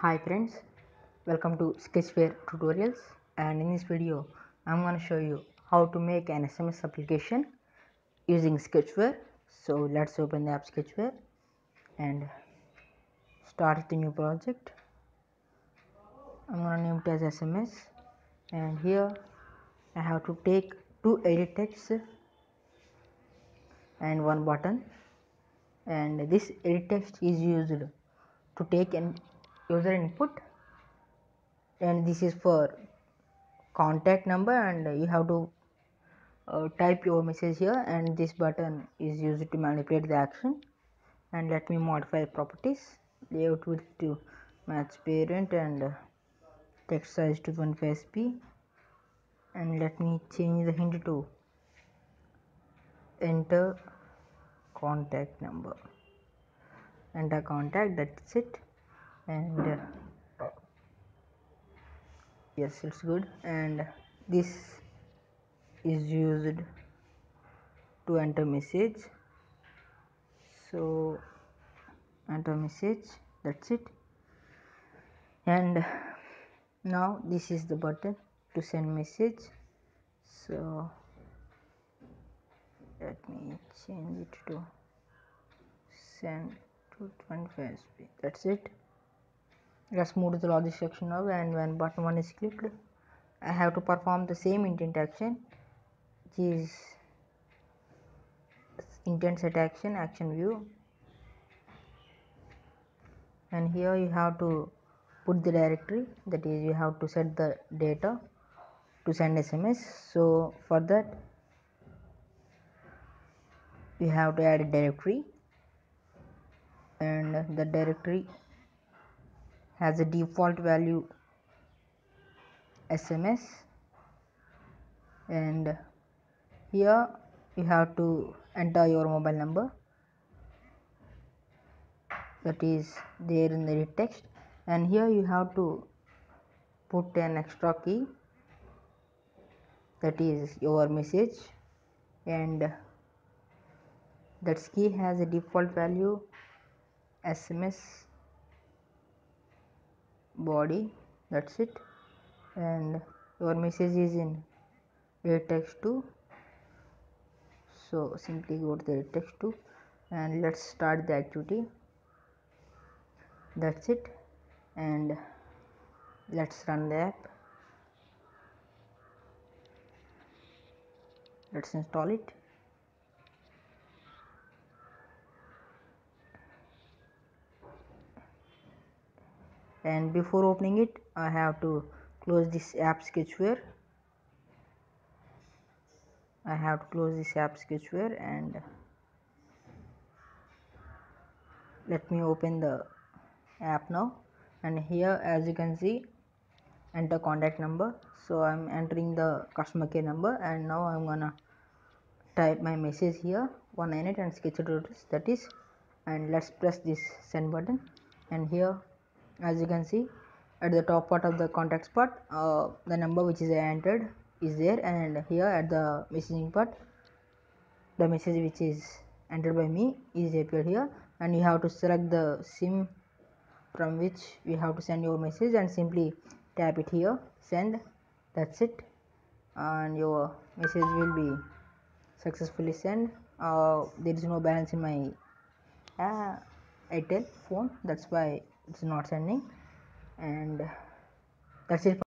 Hi friends, welcome to Sketchware tutorials and in this video I'm going to show you how to make an SMS application using Sketchware. So let's open the app Sketchware and start the new project. I'm going to name it as SMS and here I have to take two edit texts and one button and this edit text is used to take an user input. And this is for contact number and you have to uh, type your message here and this button is used to manipulate the action. And let me modify properties. Layout width to match parent and text size to 25 sp and let me change the hint to enter contact number. Enter contact that's it and uh, yes it's good. And this is used to enter message. So enter message. That's it. And now this is the button to send message. So let me change it to send to 25 sp that's it let's move to the logic section now and when button 1 is clicked I have to perform the same intent action which is intent set action action view. And here you have to put the directory that is you have to set the data to send SMS so for that you have to add a directory. And the directory has a default value SMS and here you have to enter your mobile number. That is there in the text. And here you have to put an extra key. That is your message. And that key has a default value SMS body. That's it. And your message is in a text2 so simply go to the text2 and let's start the activity. That's it. And let's run the app. Let's install it and before opening it I have to close this app sketchware. I have to close this app sketchware and let me open the app now. And here as you can see enter contact number. So I'm entering the customer care number and now I'm gonna type my message here 198 and sketch it that is and let's press this send button. And here as you can see at the top part of the contacts part uh, the number which is entered is there and here at the messaging part the message which is entered by me is appeared here. And you have to select the sim from which you have to send your message and simply tap it here send that's it. And your message will be successfully sent. Uh, there is no balance in my uh, Airtel phone that's why it's not sending. And that's it